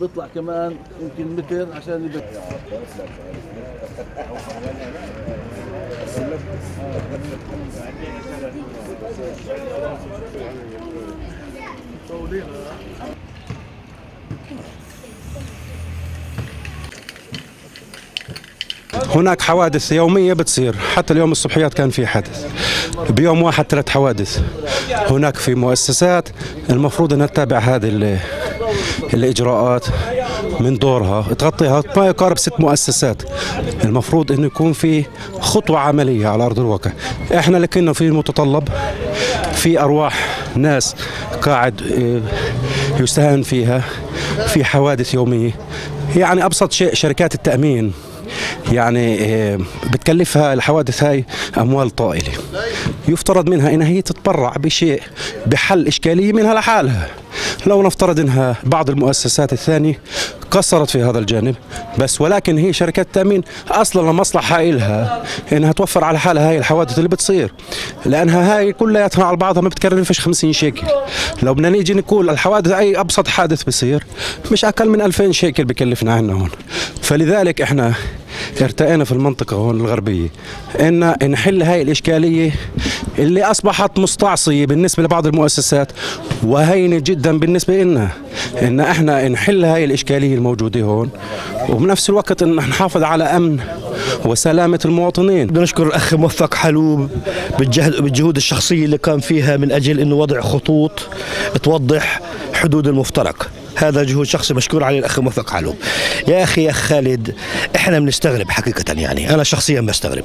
بيطلع كمان يمكن متر عشان يبت هناك حوادث يومية بتصير. حتى اليوم الصبحيات كان في حدث بيوم واحد ثلاث حوادث. هناك في مؤسسات المفروض انها تتابع هذه الإجراءات من دورها. تغطيها ما يقارب ست مؤسسات. المفروض إنه يكون في خطوة عملية على أرض الواقع. إحنا لكنه في متطلب في أرواح ناس قاعد آه، يستهان فيها في حوادث يومية. يعني أبسط شيء شركات التأمين. يعني آه، بتكلفها الحوادث هاي أموال طائلة. يفترض منها إنها هي تتبرع بشيء بحل إشكالية منها لحالها. لو نفترض إنها بعض المؤسسات الثانية قصرت في هذا الجانب بس ولكن هي شركات التامين أصلا المصلحه إلها إنها توفر على حالها هاي الحوادث اللي بتصير لأنها هاي كلياتها على بعضها ما بتكلفش 50 شيكل. لو بدنا نيجي نقول الحوادث أي أبسط حادث بصير مش أقل من 2000 شيكل بكلفنا عنا هون. فلذلك إحنا ارتئينا في المنطقة هون الغربية إن نحل هاي الإشكالية اللي أصبحت مستعصية بالنسبة لبعض المؤسسات وهينة جدا بالنسبة لنا إن إحنا نحل هاي الإشكالية الموجودة هون وبنفس الوقت إن نحافظ على أمن وسلامة المواطنين. بدنا نشكر الأخ موفق حلوب بالجهد بالجهود الشخصية اللي قام فيها من أجل إنه وضع خطوط توضح حدود المفترق. هذا جهود شخصي مشكور عليه الأخ موفق حلوب يا أخي يا خالد إحنا بنستغرب حقيقة يعني. أنا شخصيا بستغرب.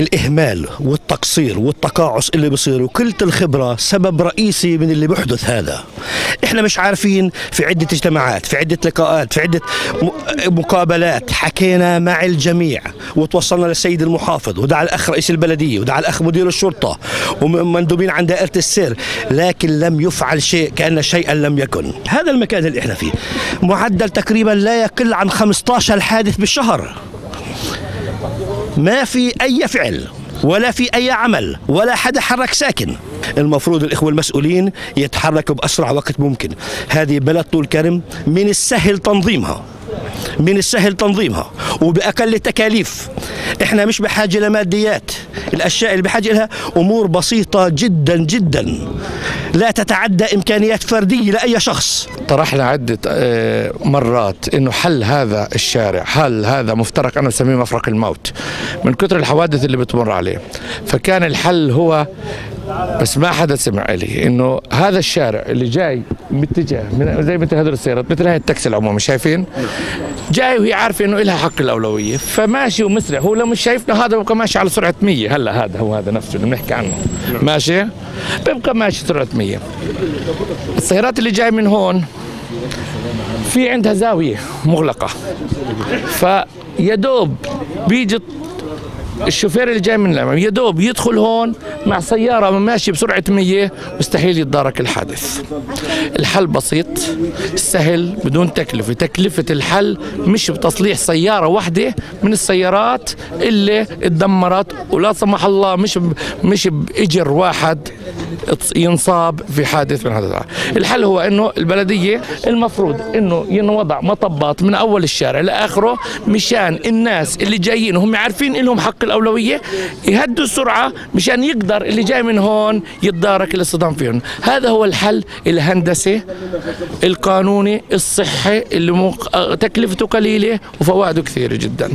الإهمال والتقصير والتقاعس اللي بيصير وقله الخبرة سبب رئيسي من اللي بيحدث هذا. إحنا مش عارفين في عدة اجتماعات في عدة لقاءات في عدة مقابلات حكينا مع الجميع. وتوصلنا للسيد المحافظ ودعا الأخ رئيس البلدية ودعا الأخ مدير الشرطة ومندوبين عن دائره السر لكن لم يفعل شيء كأن شيئا لم يكن. هذا المكان اللي إحنا فيه. معدل تقريبا لا يقل عن 15 حادث بالشهر. ما في أي فعل ولا في أي عمل ولا حدا حرك ساكن. المفروض الإخوة المسؤولين يتحركوا بأسرع وقت ممكن. هذه بلد طول كرم من السهل تنظيمها. من السهل تنظيمها وبأقل التكاليف. إحنا مش بحاجة لماديات الأشياء اللي بحاجة لها أمور بسيطة جدا جدا. لا تتعدى إمكانيات فردية لأي شخص. طرحنا عدة آه، مرات إنه حل هذا الشارع حل هذا مفترق أنا بسميه مفرق الموت. من كثر الحوادث اللي بتمر عليه. فكان الحل هو بس ما حدا سمع لي إنه هذا الشارع اللي جاي متجه من زي مثل هذول السيارات مثل هاي التاكسي العمومي شايفين؟ جاي وهي عارفة إنه لها حق الأولوية فماشي ومسرع هو لو مش شايفنا هذا بيبقى ماشي على سرعة 100 هلا هذا هو هذا نفسه اللي بنحكي عنه. ماشي؟ بيبقى ماشي سرعة 100 السيارات اللي جاي من هون في عندها زاوية مغلقة. فيا دوب بيجي الشوفير اللي جاي من الأمام يا دوب يدخل هون مع سيارة ماشية بسرعة 100 مستحيل يتدارك الحادث. الحل بسيط سهل بدون تكلفة. تكلفة الحل مش بتصليح سيارة واحدة من السيارات اللي اتدمرت ولا سمح الله مش ب- مش بإجر واحد ينصاب في حادث من هذا الحل هو إنه البلدية المفروض إنه ينوضع مطبات من أول الشارع لآخره مشان الناس اللي جايين وهم عارفين لهم حق الأولوية يهدوا السرعة مشان يقدر اللي جاي من هون يتدارك الاصطدام فيهم. هذا هو الحل الهندسي القانوني الصحي اللي تكلفته قليلة وفوائده كثيرة جدا.